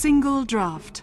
Single draft.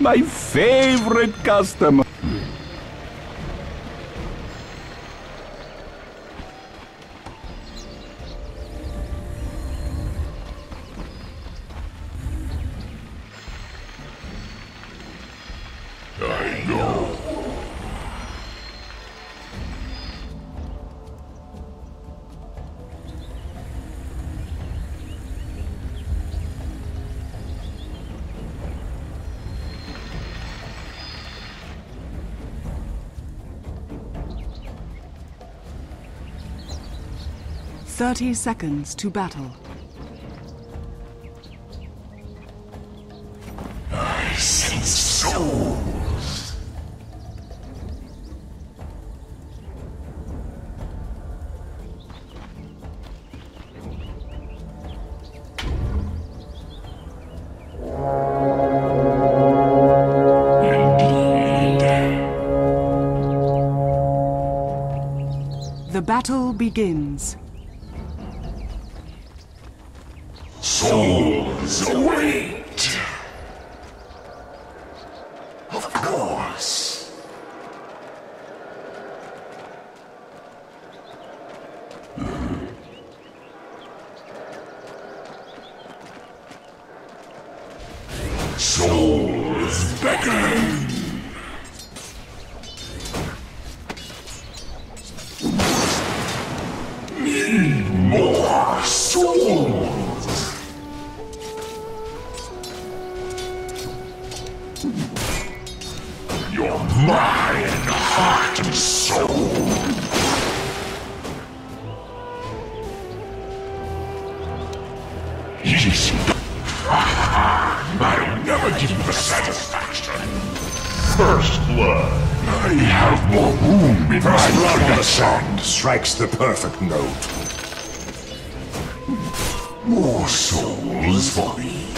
My favorite customer. 30 seconds to battle. I sense souls. The battle begins. More souls. Your mind, heart, and soul. Easy. I'll never give you the satisfaction. First blood. I have more room in my blood the sand. Strikes the perfect note. More souls for me.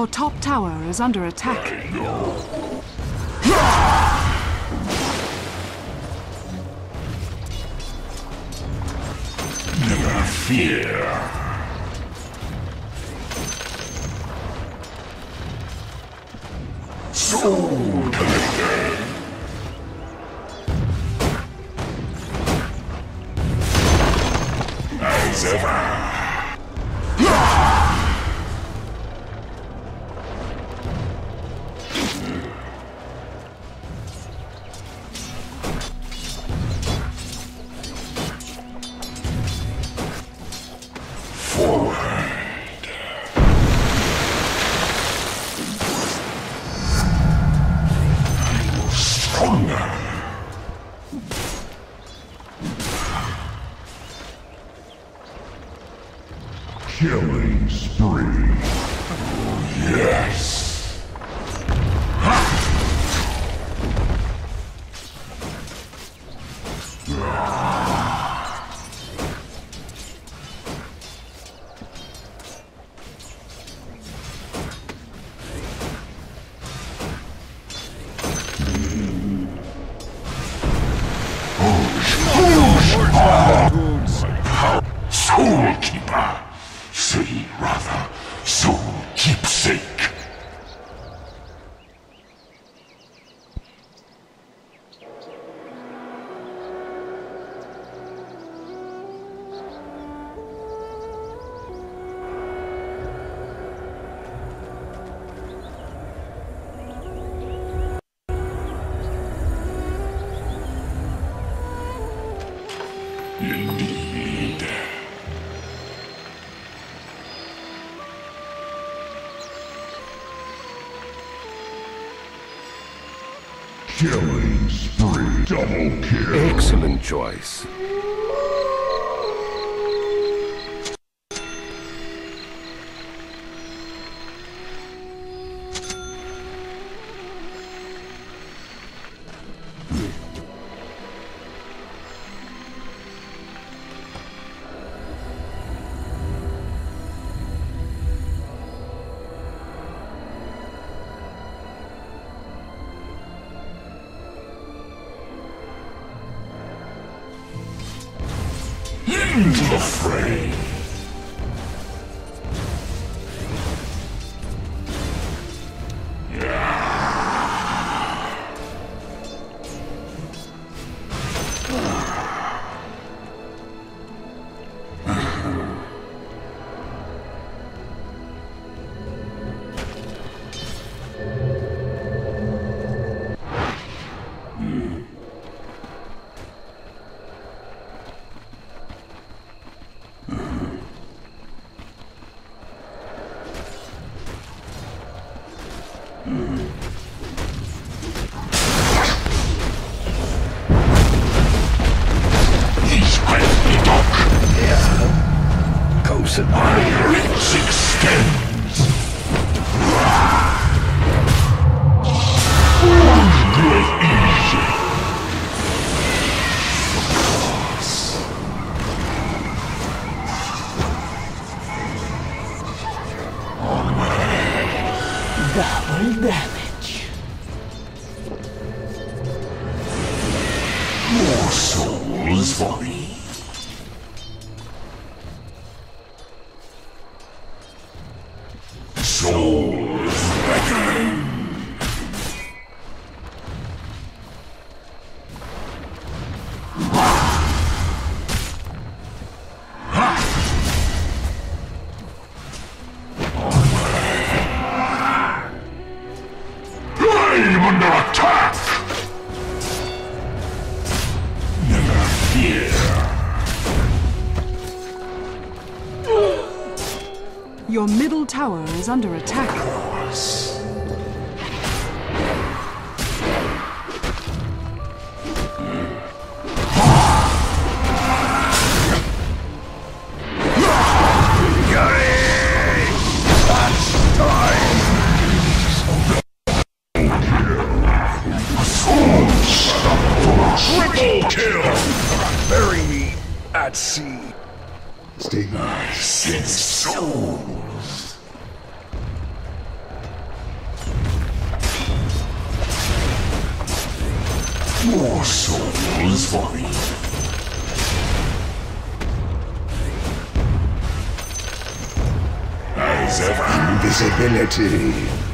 Your top tower is under attack. Never fear. Soul Collector. As ever. Killing spree. Yes. Killing spree. Double kill. Excellent choice. Into the fray. Comes is under attack. You're for funny. As ever, invisibility.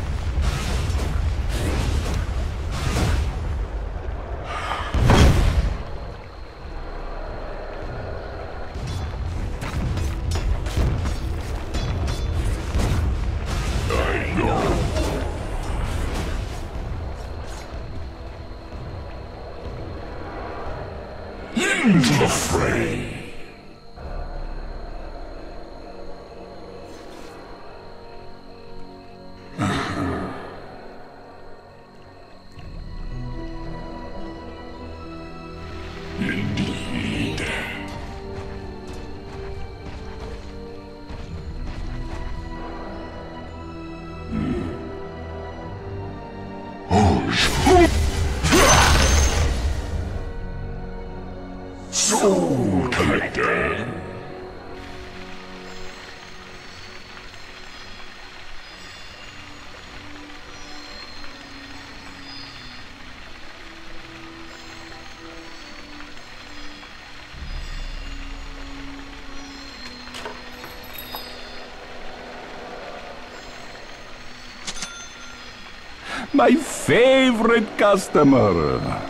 Indeed. my favorite customer.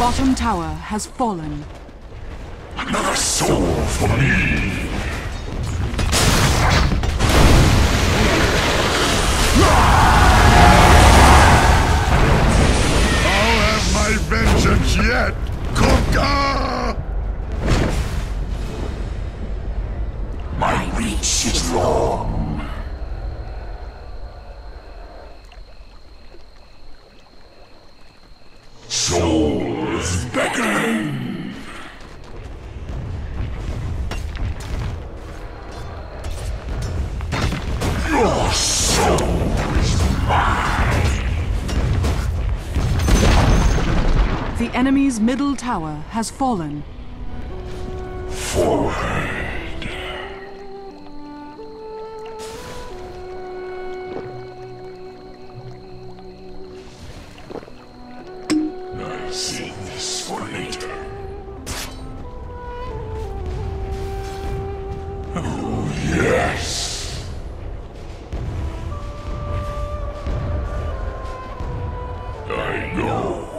bottom tower has fallen. Another soul for me! His middle tower has fallen. Forward. Oh, I know.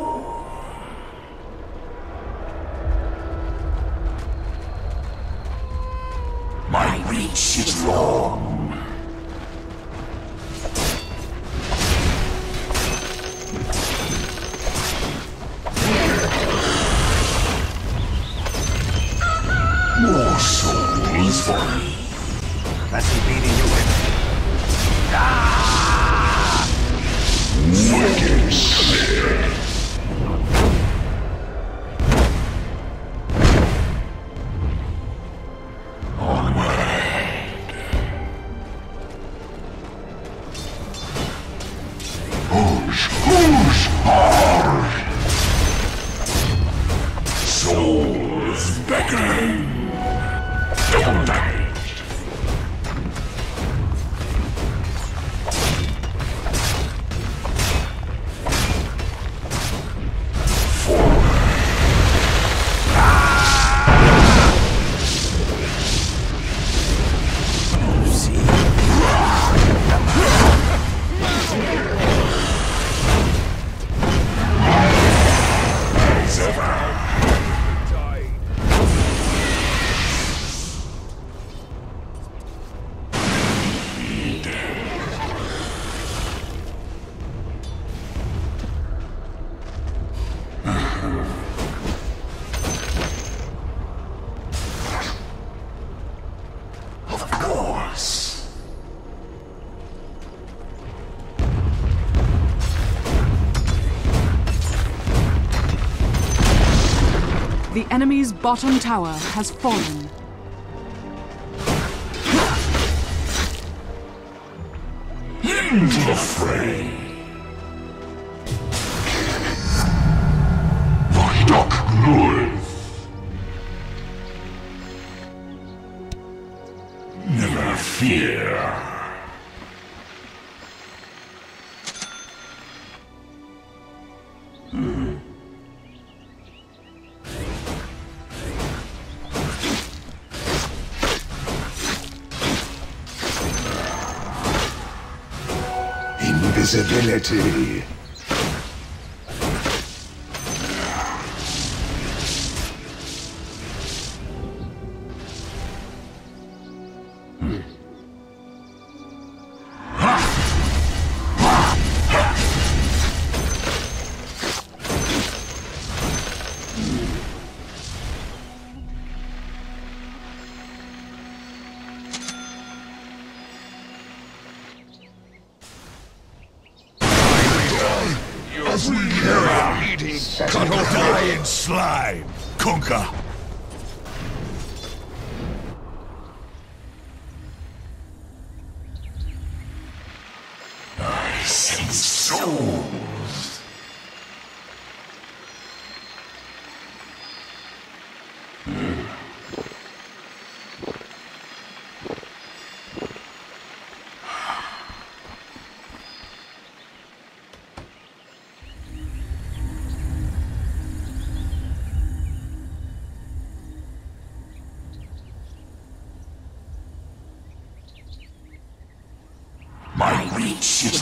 Enemy's bottom tower has fallen. Into the. Invisibility. Reach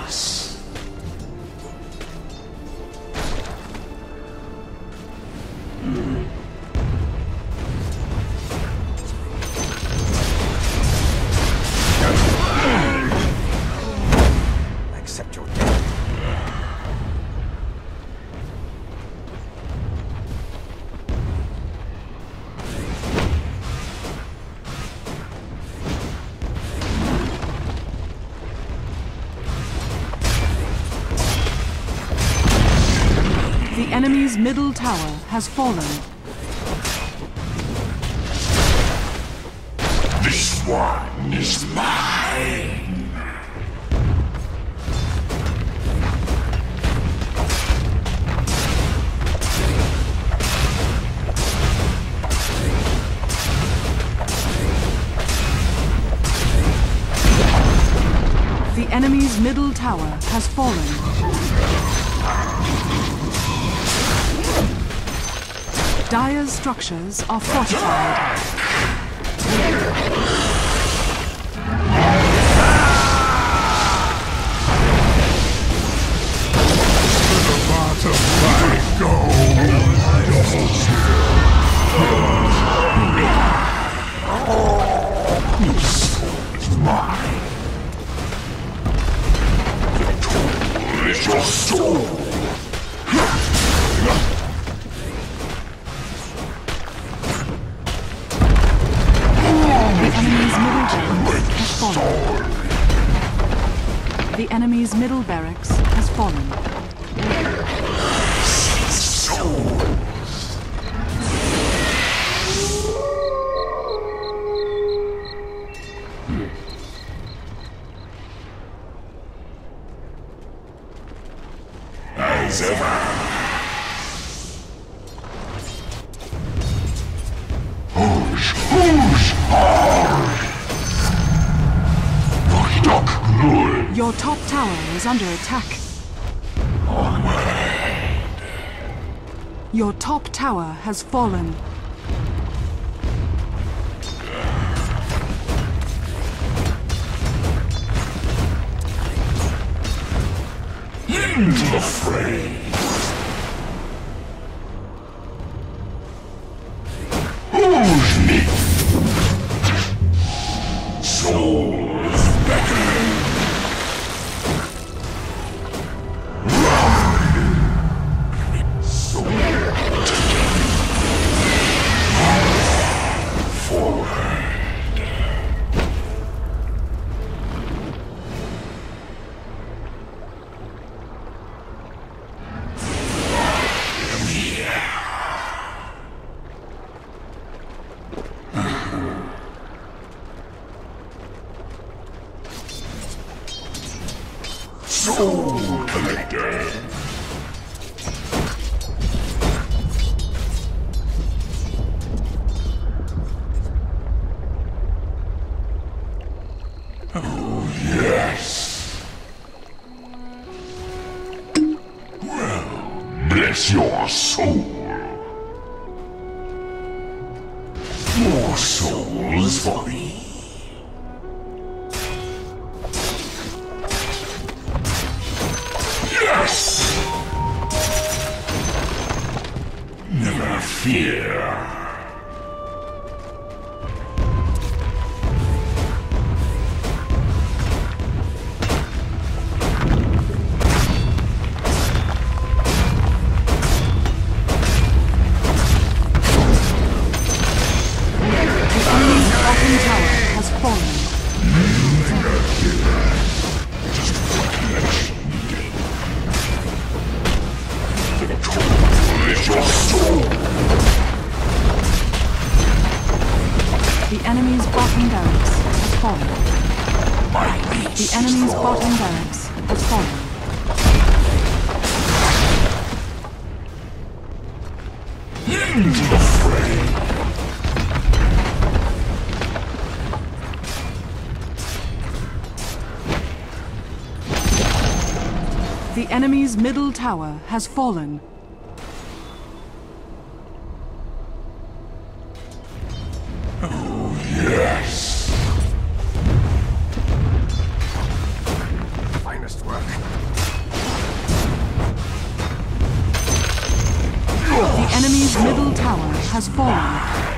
Course. Enemy's middle tower has fallen. This one is mine. The enemy's middle tower has fallen. Dire's structures are fortified. Your soul. The enemy's middle barracks has fallen. As ever. Your top tower is under attack. Your top tower has fallen. Into the fray. Middle tower has fallen. Yes. Finest work. The enemy's middle tower has fallen.